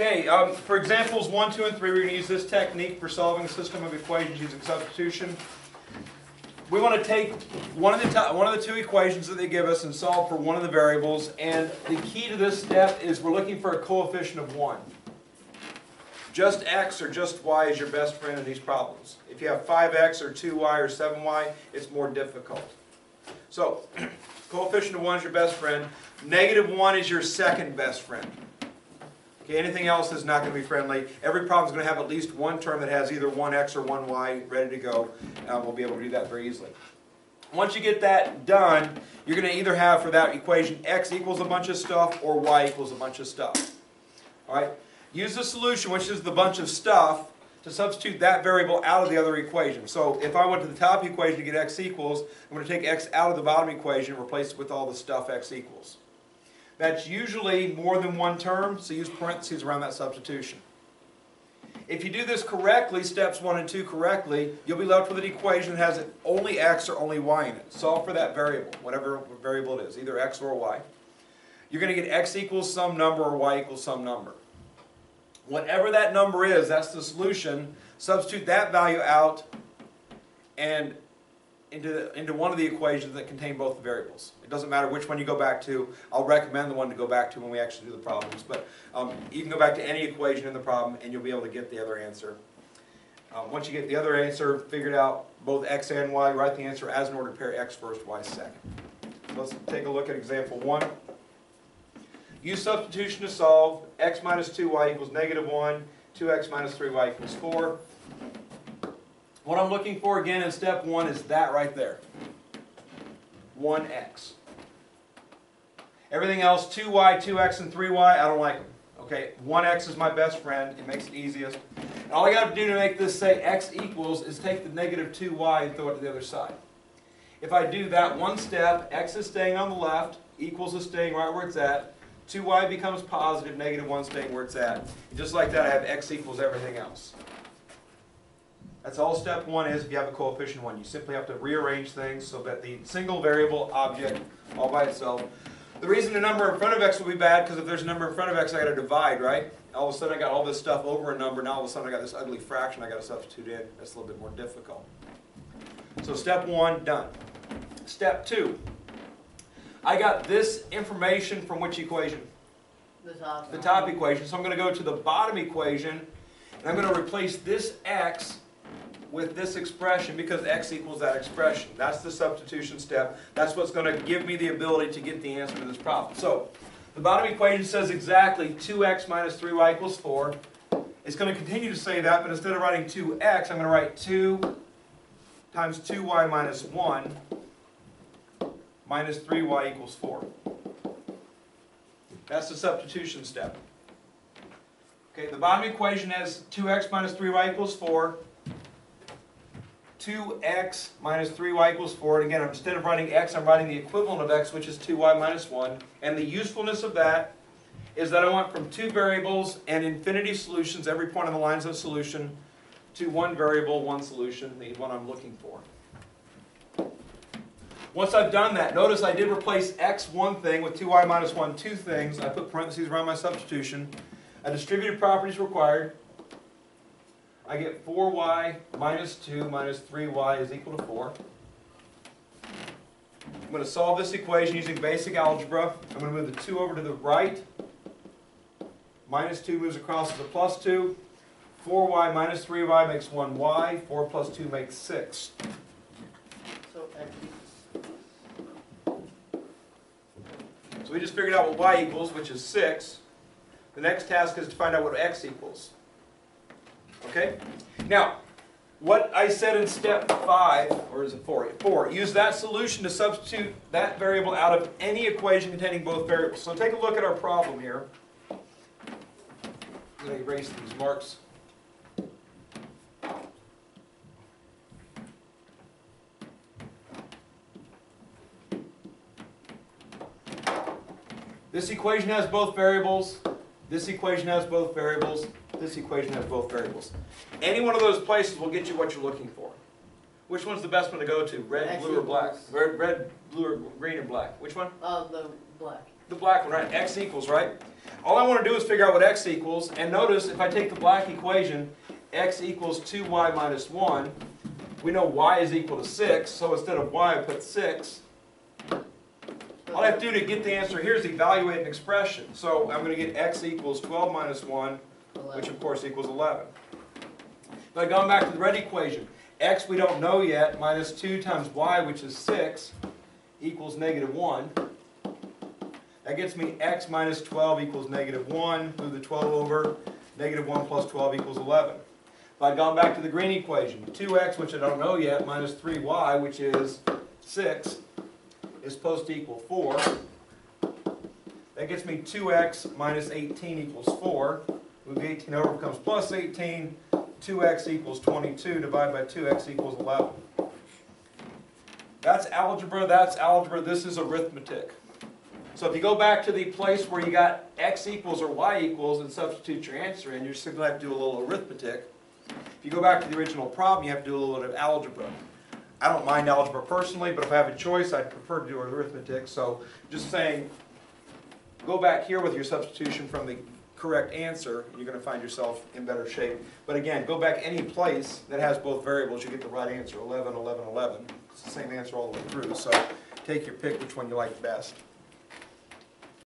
Okay, um, for examples one, two, and three, we're going to use this technique for solving a system of equations using substitution. We want to take one of the one of the two equations that they give us and solve for one of the variables. And the key to this step is we're looking for a coefficient of one. Just x or just y is your best friend in these problems. If you have 5x or 2y or 7y, it's more difficult. So, coefficient of 1 is your best friend. Negative 1 is your second best friend. Okay, anything else is not going to be friendly. Every problem is going to have at least one term that has either 1x or 1y ready to go. Uh, we'll be able to do that very easily. Once you get that done, you're going to either have for that equation x equals a bunch of stuff or y equals a bunch of stuff. All right? Use the solution, which is the bunch of stuff, to substitute that variable out of the other equation. So if I went to the top equation to get x equals, I'm going to take x out of the bottom equation and replace it with all the stuff x equals. That's usually more than one term, so use parentheses around that substitution. If you do this correctly, steps one and two correctly, you'll be left with an equation that has only x or only y in it. Solve for that variable, whatever variable it is, either x or y. You're going to get x equals some number or y equals some number. Whatever that number is, that's the solution. Substitute that value out and into, into one of the equations that contain both the variables. It doesn't matter which one you go back to. I'll recommend the one to go back to when we actually do the problems. But um, you can go back to any equation in the problem and you'll be able to get the other answer. Um, once you get the other answer figured out, both x and y, write the answer as an ordered pair, x first, y second. Let's take a look at example one. Use substitution to solve. x minus 2y equals negative 1. 2x minus 3y equals 4. What I'm looking for again in step 1 is that right there. 1x. Everything else, 2y, 2x, and 3y, I don't like them. Okay, 1x is my best friend. It makes it easiest. And all I got to do to make this say x equals is take the negative 2y and throw it to the other side. If I do that one step, x is staying on the left, equals is staying right where it's at. 2y becomes positive, negative 1 staying where it's at. Just like that, I have x equals everything else. That's all step 1 is if you have a coefficient 1. You simply have to rearrange things so that the single variable object all by itself. The reason the number in front of x will be bad, because if there's a number in front of x, i got to divide, right? All of a sudden I got all this stuff over a number, now all of a sudden I got this ugly fraction I got to substitute in. That's a little bit more difficult. So step 1, done. Step 2. I got this information from which equation? The top. The top equation. So I'm going to go to the bottom equation, and I'm going to replace this x with this expression because x equals that expression. That's the substitution step. That's what's going to give me the ability to get the answer to this problem. So the bottom equation says exactly 2x minus 3y equals 4. It's going to continue to say that, but instead of writing 2x, I'm going to write 2 times 2y minus 1 minus 3y equals 4. That's the substitution step. Okay, the bottom equation has 2x minus 3y equals 4. 2x minus 3y equals 4. And again, instead of writing x, I'm writing the equivalent of x, which is 2y minus 1. And the usefulness of that is that I went from two variables and infinity solutions, every point on the lines of solution, to one variable, one solution, the one I'm looking for. Once I've done that, notice I did replace x one thing with 2y minus 1 two things. I put parentheses around my substitution. A distributive property is required. I get 4y minus 2 minus 3y is equal to 4. I'm going to solve this equation using basic algebra. I'm going to move the 2 over to the right. Minus 2 moves across as a plus 2. 4y minus 3y makes 1y. 4 plus 2 makes 6. So X So we just figured out what y equals, which is 6. The next task is to find out what x equals. Okay? Now, what I said in step 5, or is it 4? 4, use that solution to substitute that variable out of any equation containing both variables. So take a look at our problem here. I'm going to erase these marks. This equation has both variables. This equation has both variables. This equation has both variables. Any one of those places will get you what you're looking for. Which one's the best one to go to? Red, X blue, or black? Red, red, blue, or green, or black? Which one? Uh, the black. the black one, right? X equals, right? All I want to do is figure out what x equals, and notice if I take the black equation, x equals 2y minus 1, we know y is equal to 6, so instead of y, I put 6. All I have to do to get the answer here is evaluate an expression. So I'm going to get x equals 12 minus 1, which of course equals 11. But going back to the red equation, x we don't know yet, minus 2 times y, which is 6, equals negative 1. That gets me x minus 12 equals negative 1, move the 12 over, negative 1 plus 12 equals 11. If I'd gone back to the green equation, 2x, which I don't know yet, minus 3y, which is 6, is supposed to equal 4. That gets me 2x minus 18 equals 4. Move the 18 over, becomes plus 18. 2x equals 22, divided by 2x equals 11. That's algebra, that's algebra, this is arithmetic. So if you go back to the place where you got x equals or y equals and substitute your answer in, you're still going to have to do a little arithmetic. If you go back to the original problem, you have to do a little bit of algebra. I don't mind algebra personally, but if I have a choice, I'd prefer to do arithmetic. So just saying, go back here with your substitution from the correct answer, you're going to find yourself in better shape. But again, go back any place that has both variables, you get the right answer, 11, 11, 11. It's the same answer all the way through, so take your pick which one you like best.